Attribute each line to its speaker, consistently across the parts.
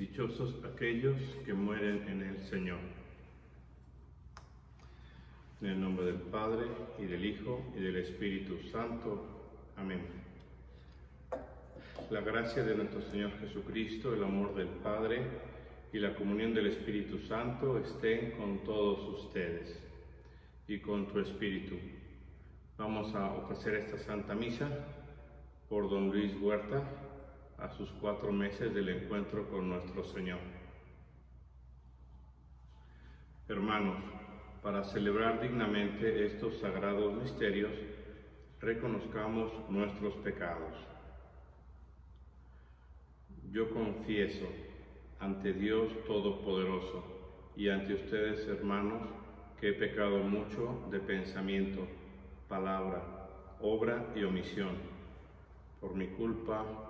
Speaker 1: Dichosos aquellos que mueren en el Señor. En el nombre del Padre, y del Hijo, y del Espíritu Santo. Amén. La gracia de nuestro Señor Jesucristo, el amor del Padre y la comunión del Espíritu Santo estén con todos ustedes y con tu Espíritu. Vamos a ofrecer esta Santa Misa por don Luis Huerta, a sus cuatro meses del encuentro con nuestro Señor. Hermanos, para celebrar dignamente estos sagrados misterios, reconozcamos nuestros pecados. Yo confieso ante Dios Todopoderoso y ante ustedes, hermanos, que he pecado mucho de pensamiento, palabra, obra y omisión, por mi culpa,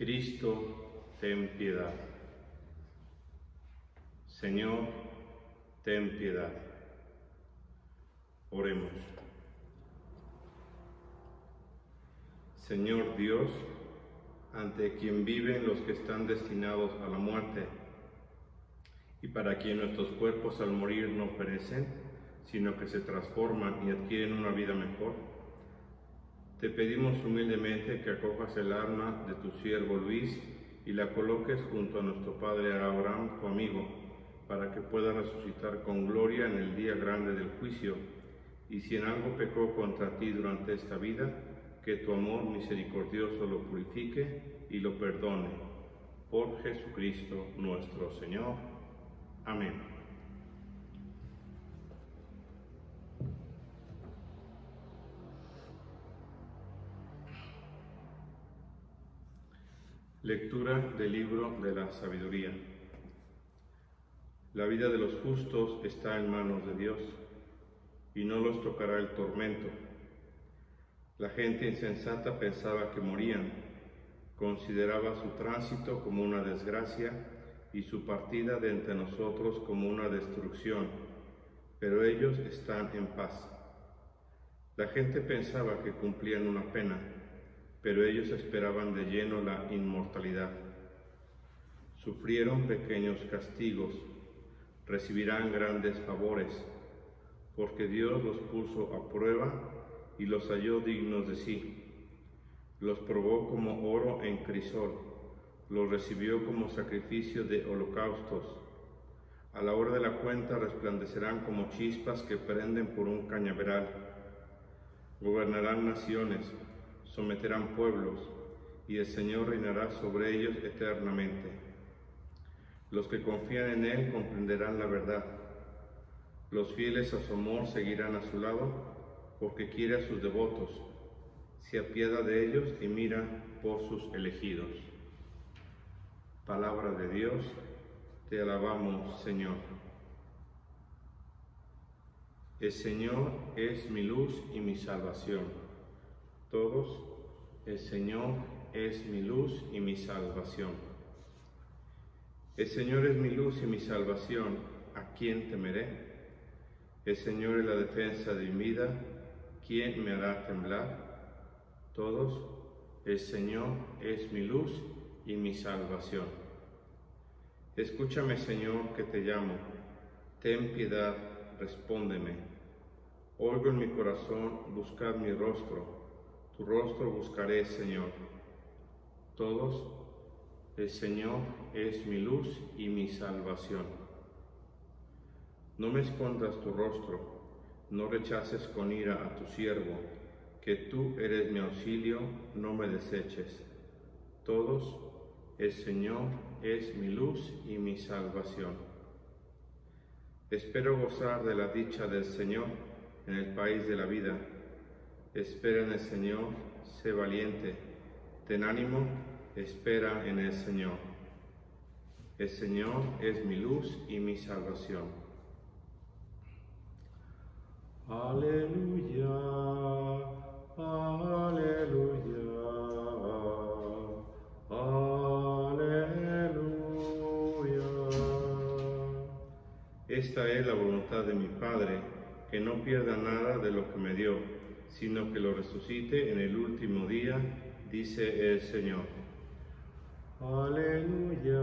Speaker 1: Cristo, ten piedad. Señor, ten piedad. Oremos. Señor Dios, ante quien viven los que están destinados a la muerte, y para quien nuestros cuerpos al morir no perecen, sino que se transforman y adquieren una vida mejor, te pedimos humildemente que acojas el alma de tu siervo Luis y la coloques junto a nuestro Padre Abraham, tu amigo, para que pueda resucitar con gloria en el día grande del juicio, y si en algo pecó contra ti durante esta vida, que tu amor misericordioso lo purifique y lo perdone. Por Jesucristo nuestro Señor. Amén. Lectura del libro de la sabiduría. La vida de los justos está en manos de Dios, y no los tocará el tormento. La gente insensata pensaba que morían, consideraba su tránsito como una desgracia y su partida de entre nosotros como una destrucción, pero ellos están en paz. La gente pensaba que cumplían una pena, pero ellos esperaban de lleno la inmortalidad. Sufrieron pequeños castigos, recibirán grandes favores, porque Dios los puso a prueba y los halló dignos de sí. Los probó como oro en crisol, los recibió como sacrificio de holocaustos. A la hora de la cuenta resplandecerán como chispas que prenden por un cañaveral. Gobernarán naciones, someterán pueblos, y el Señor reinará sobre ellos eternamente. Los que confían en Él comprenderán la verdad. Los fieles a su amor seguirán a su lado, porque quiere a sus devotos, se apiada de ellos y mira por sus elegidos. Palabra de Dios, te alabamos, Señor. El Señor es mi luz y mi salvación. Todos el Señor es mi luz y mi salvación. El Señor es mi luz y mi salvación. ¿A quién temeré? El Señor es la defensa de mi vida. ¿Quién me hará temblar? Todos, el Señor es mi luz y mi salvación. Escúchame, Señor, que te llamo. Ten piedad, respóndeme. Oigo en mi corazón, buscad mi rostro tu rostro buscaré, Señor. Todos, el Señor es mi luz y mi salvación. No me escondas tu rostro, no rechaces con ira a tu siervo, que tú eres mi auxilio, no me deseches. Todos, el Señor es mi luz y mi salvación. Espero gozar de la dicha del Señor en el país de la vida espera en el Señor, sé valiente, ten ánimo, espera en el Señor. El Señor es mi luz y mi salvación. Aleluya, aleluya, aleluya. Esta es la voluntad de mi Padre, que no pierda nada de lo que me dio, sino que lo resucite en el último día, dice el Señor. Aleluya,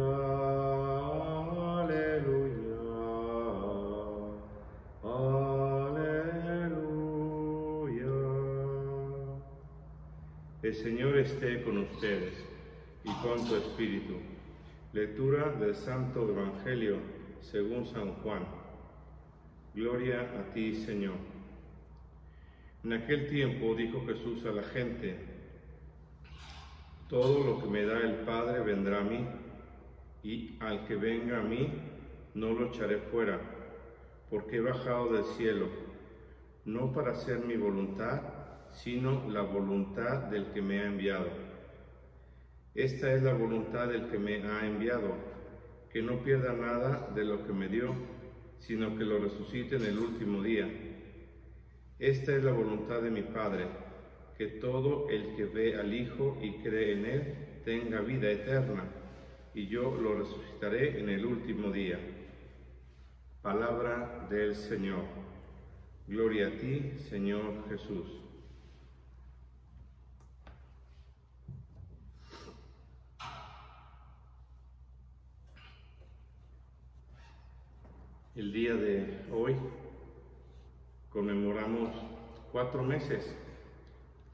Speaker 1: aleluya, aleluya. El Señor esté con ustedes y con tu espíritu. Lectura del Santo Evangelio según San Juan. Gloria a ti, Señor. En aquel tiempo dijo Jesús a la gente, todo lo que me da el Padre vendrá a mí, y al que venga a mí no lo echaré fuera, porque he bajado del cielo, no para hacer mi voluntad, sino la voluntad del que me ha enviado. Esta es la voluntad del que me ha enviado, que no pierda nada de lo que me dio, sino que lo resucite en el último día. Esta es la voluntad de mi Padre que todo el que ve al Hijo y cree en Él tenga vida eterna, y yo lo resucitaré en el último día. Palabra del Señor. Gloria a ti, Señor Jesús. El día de hoy conmemoramos cuatro meses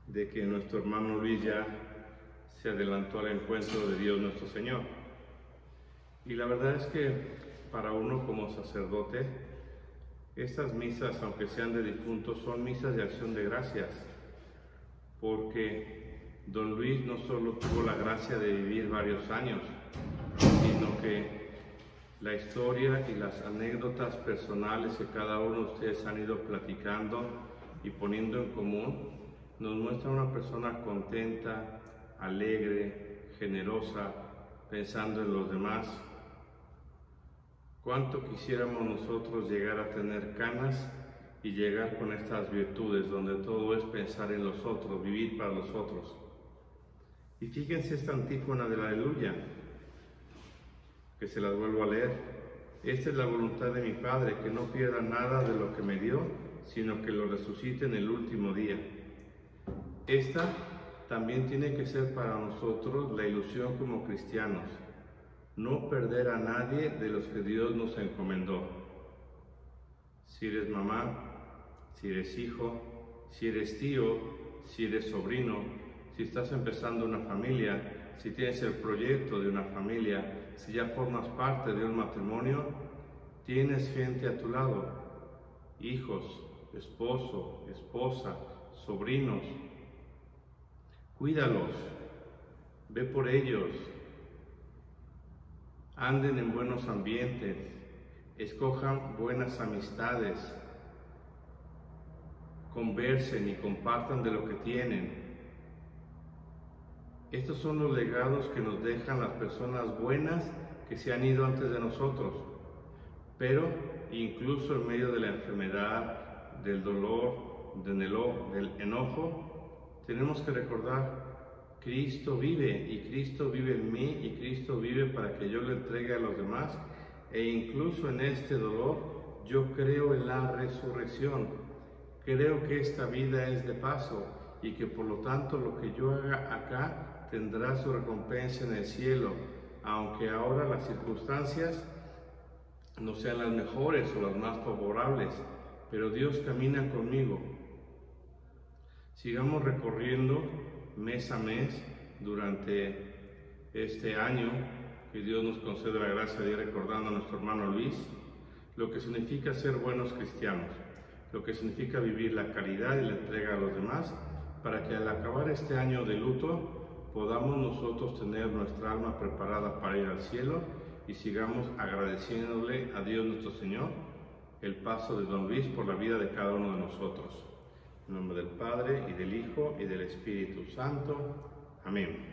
Speaker 1: de que nuestro hermano Luis ya se adelantó al encuentro de Dios nuestro Señor. Y la verdad es que para uno como sacerdote, estas misas, aunque sean de difuntos, son misas de acción de gracias, porque don Luis no solo tuvo la gracia de vivir varios años, sino que la historia y las anécdotas personales que cada uno de ustedes han ido platicando y poniendo en común, nos muestra una persona contenta, alegre, generosa, pensando en los demás. ¿Cuánto quisiéramos nosotros llegar a tener canas y llegar con estas virtudes donde todo es pensar en los otros, vivir para los otros? Y fíjense esta antífona de la aleluya, que se las vuelvo a leer. Esta es la voluntad de mi Padre, que no pierda nada de lo que me dio, sino que lo resucite en el último día. Esta también tiene que ser para nosotros la ilusión como cristianos, no perder a nadie de los que Dios nos encomendó. Si eres mamá, si eres hijo, si eres tío, si eres sobrino, si estás empezando una familia, si tienes el proyecto de una familia, si ya formas parte de un matrimonio, tienes gente a tu lado, hijos, esposo, esposa, sobrinos, Cuídalos, ve por ellos, anden en buenos ambientes, escojan buenas amistades, conversen y compartan de lo que tienen. Estos son los legados que nos dejan las personas buenas que se han ido antes de nosotros, pero incluso en medio de la enfermedad, del dolor, del enojo, tenemos que recordar, Cristo vive y Cristo vive en mí y Cristo vive para que yo le entregue a los demás e incluso en este dolor yo creo en la resurrección. Creo que esta vida es de paso y que por lo tanto lo que yo haga acá tendrá su recompensa en el cielo, aunque ahora las circunstancias no sean las mejores o las más favorables, pero Dios camina conmigo. Sigamos recorriendo mes a mes durante este año que Dios nos concede la gracia de ir recordando a nuestro hermano Luis lo que significa ser buenos cristianos, lo que significa vivir la caridad y la entrega a los demás, para que al acabar este año de luto podamos nosotros tener nuestra alma preparada para ir al cielo y sigamos agradeciéndole a Dios nuestro Señor el paso de don Luis por la vida de cada uno de nosotros. En nombre del Padre, y del Hijo, y del Espíritu Santo. Amén.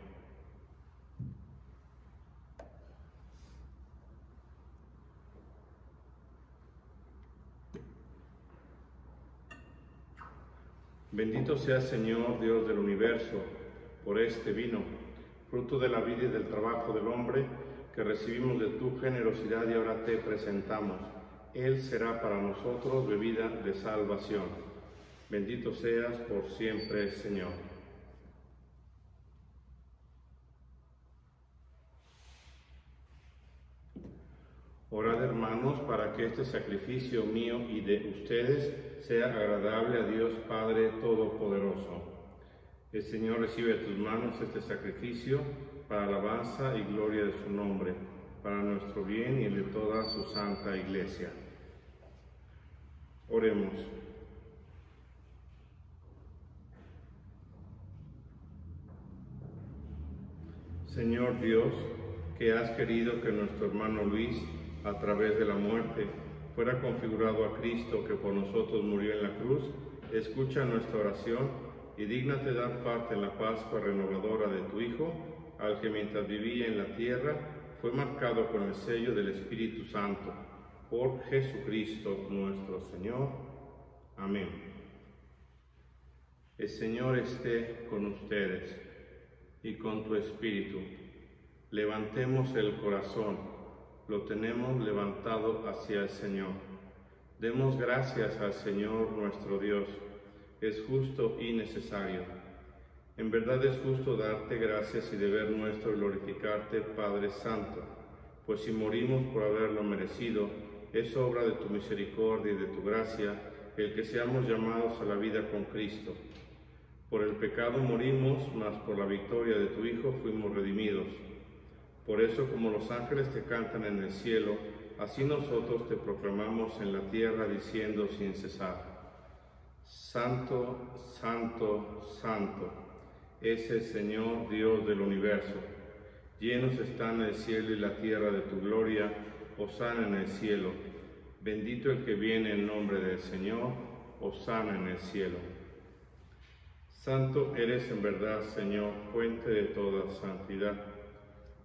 Speaker 1: Bendito sea Señor Dios del universo por este vino, fruto de la vida y del trabajo del hombre que recibimos de tu generosidad y ahora te presentamos. Él será para nosotros bebida de salvación. Bendito seas por siempre, Señor. Orad hermanos para que este sacrificio mío y de ustedes sea agradable a Dios Padre Todopoderoso. El Señor recibe de tus manos este sacrificio para alabanza y gloria de su nombre, para nuestro bien y el de toda su santa iglesia. Oremos. Señor Dios, que has querido que nuestro hermano Luis a través de la muerte, fuera configurado a Cristo que por nosotros murió en la cruz, escucha nuestra oración y dígnate dar parte en la Pascua renovadora de tu Hijo, al que mientras vivía en la tierra fue marcado con el sello del Espíritu Santo, por Jesucristo nuestro Señor. Amén. El Señor esté con ustedes y con tu Espíritu. Levantemos el corazón lo tenemos levantado hacia el Señor. Demos gracias al Señor nuestro Dios. Es justo y necesario. En verdad es justo darte gracias y deber nuestro glorificarte, Padre Santo, pues si morimos por haberlo merecido, es obra de tu misericordia y de tu gracia el que seamos llamados a la vida con Cristo. Por el pecado morimos, mas por la victoria de tu Hijo fuimos redimidos. Por eso, como los ángeles te cantan en el cielo, así nosotros te proclamamos en la tierra diciendo sin cesar, Santo, Santo, Santo, es el Señor Dios del universo. Llenos están el cielo y la tierra de tu gloria, osana en el cielo. Bendito el que viene en nombre del Señor, osana en el cielo. Santo eres en verdad, Señor, fuente de toda santidad.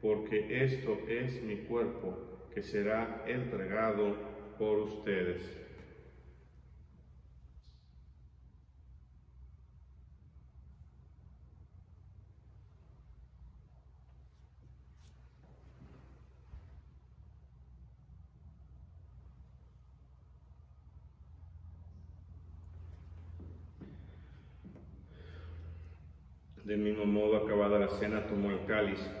Speaker 1: porque esto es mi cuerpo que será entregado por ustedes. Del mismo modo, acabada la cena, tomó el cáliz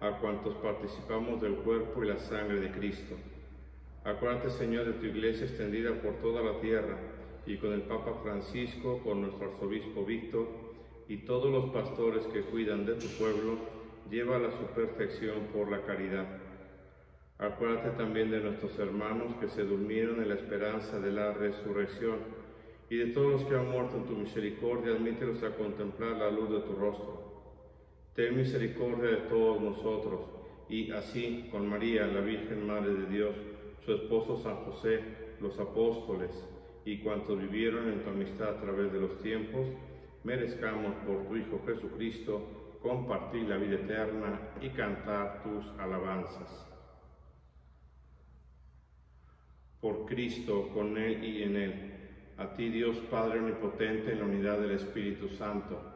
Speaker 1: a cuantos participamos del cuerpo y la sangre de Cristo. Acuérdate, Señor, de tu iglesia extendida por toda la tierra, y con el Papa Francisco, con nuestro arzobispo Víctor, y todos los pastores que cuidan de tu pueblo, llévala a su perfección por la caridad. Acuérdate también de nuestros hermanos que se durmieron en la esperanza de la resurrección, y de todos los que han muerto en tu misericordia, admítelos a contemplar la luz de tu rostro. Ten misericordia de todos nosotros, y así, con María, la Virgen Madre de Dios, su esposo San José, los apóstoles y cuantos vivieron en tu amistad a través de los tiempos, merezcamos por tu Hijo Jesucristo compartir la vida eterna y cantar tus alabanzas. Por Cristo, con Él y en Él, a ti Dios Padre Omnipotente en la unidad del Espíritu Santo,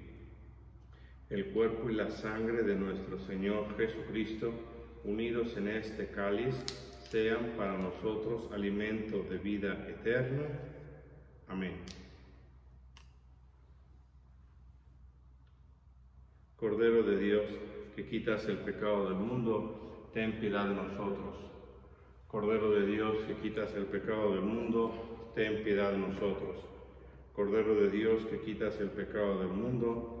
Speaker 1: El cuerpo y la sangre de nuestro Señor Jesucristo, unidos en este cáliz, sean para nosotros alimento de vida eterna. Amén. Cordero de Dios, que quitas el pecado del mundo, ten piedad de nosotros. Cordero de Dios, que quitas el pecado del mundo, ten piedad de nosotros. Cordero de Dios, que quitas el pecado del mundo,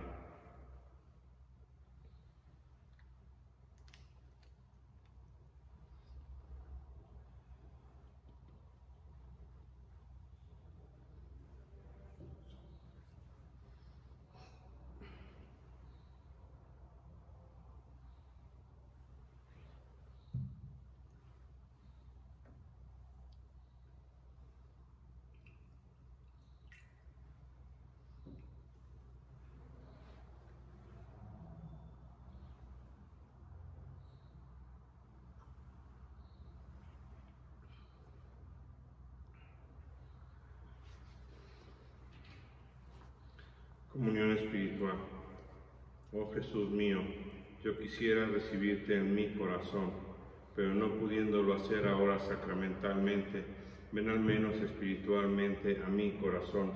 Speaker 1: Comunión espiritual. Oh Jesús mío, yo quisiera recibirte en mi corazón, pero no pudiéndolo hacer ahora sacramentalmente, ven al menos espiritualmente a mi corazón.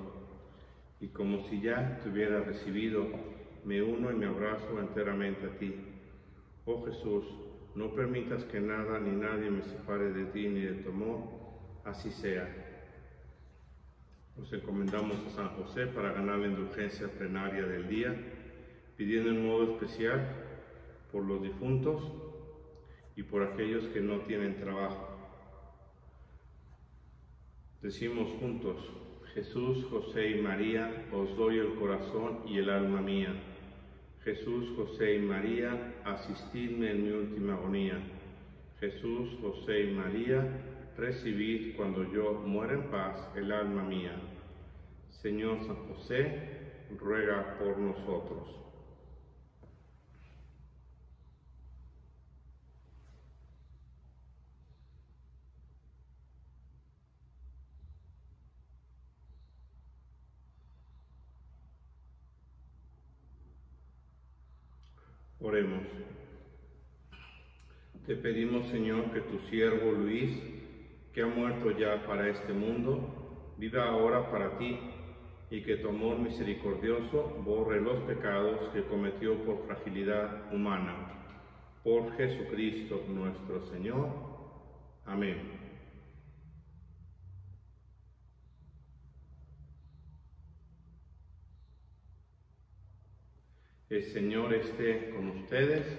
Speaker 1: Y como si ya te hubiera recibido, me uno y me abrazo enteramente a ti. Oh Jesús, no permitas que nada ni nadie me separe de ti ni de tu amor, así sea nos encomendamos a San José para ganar la indulgencia plenaria del día, pidiendo en modo especial por los difuntos y por aquellos que no tienen trabajo. Decimos juntos, Jesús, José y María, os doy el corazón y el alma mía. Jesús, José y María, asistidme en mi última agonía. Jesús, José y María, recibid cuando yo muera en paz el alma mía. Señor San José, ruega por nosotros. Oremos. Te pedimos, Señor, que tu siervo Luis que ha muerto ya para este mundo, viva ahora para ti y que tu amor misericordioso borre los pecados que cometió por fragilidad humana. Por Jesucristo nuestro Señor. Amén. El Señor esté con ustedes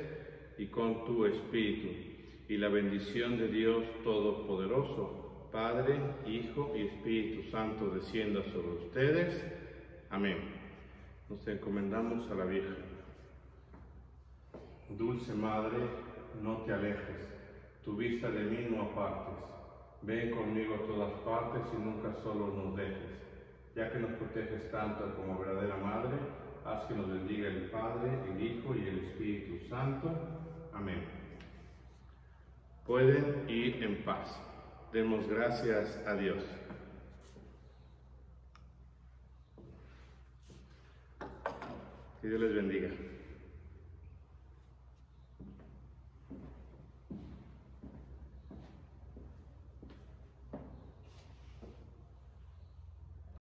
Speaker 1: y con tu espíritu, y la bendición de Dios Todopoderoso, Padre, Hijo y Espíritu Santo descienda sobre ustedes. Amén. Nos encomendamos a la Virgen. Dulce Madre, no te alejes, tu vista de mí no apartes. Ven conmigo a todas partes y nunca solo nos dejes, ya que nos proteges tanto como verdadera Madre Haz que nos bendiga el Padre, el Hijo y el Espíritu Santo. Amén. Pueden ir en paz. Demos gracias a Dios. Que Dios les bendiga.